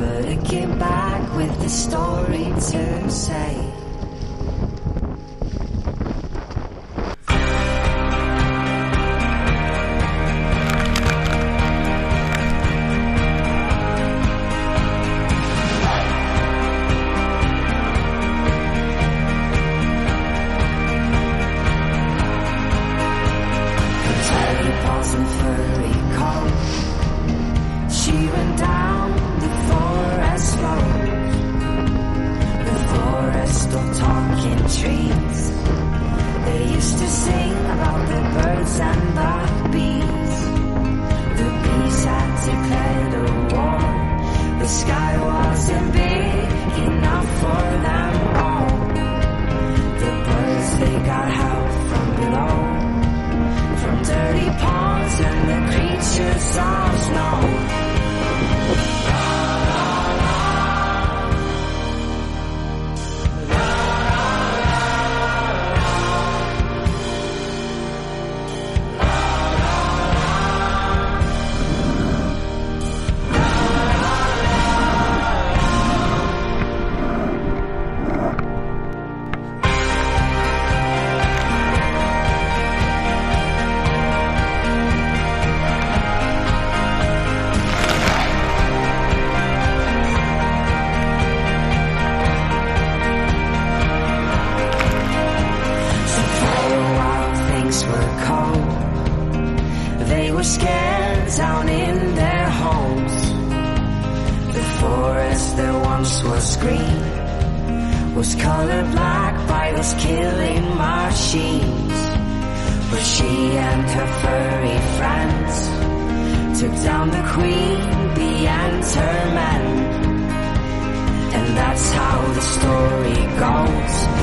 But it came back with a story to say. Trees. They used to sing about the birds and the bees. The bees had declared a war. The sky wasn't big enough for them all. The birds they got help from below from dirty ponds and the creatures of while were cold. They were scared down in their homes. The forest that once was green was colored black by those killing machines. But she and her furry friends took down the queen bee and her men. And that's how the story goes.